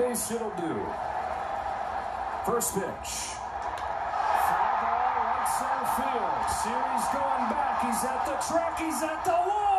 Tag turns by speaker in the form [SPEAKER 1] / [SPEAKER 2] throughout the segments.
[SPEAKER 1] base, it'll do. First pitch.
[SPEAKER 2] Fly ball, right center field. Siri's going back. He's at the track. He's at the wall.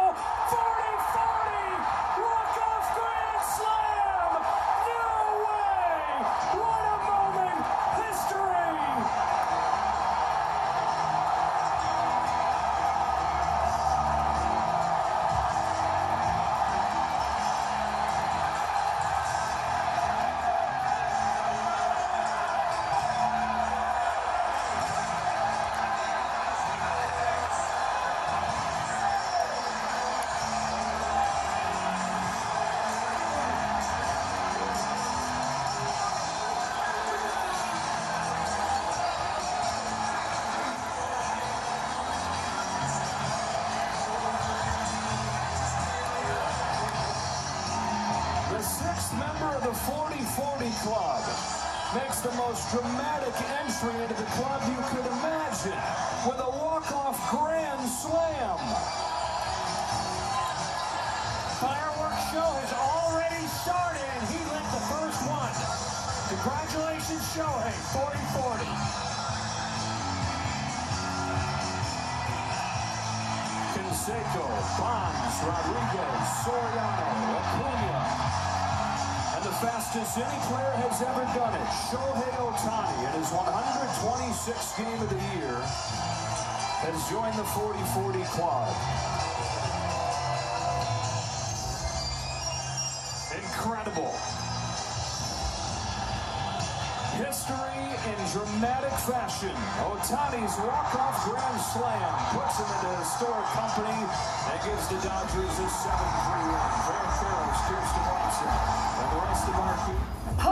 [SPEAKER 1] Sixth member of the 40-40 Club makes the most dramatic entry into the club you could imagine with a walk-off grand slam.
[SPEAKER 2] Fireworks show has already started, he lit the first one. Congratulations, Shohei, 40-40.
[SPEAKER 1] Canseco, Bonds, Rodriguez, Soriano, fastest any player has ever done it, Shohei Ohtani, in his 126th game of the year, has joined the 40-40 club. Incredible. History in dramatic fashion. Ohtani's walk-off grand slam puts him into historic company and gives the Dodgers a 7-3 win.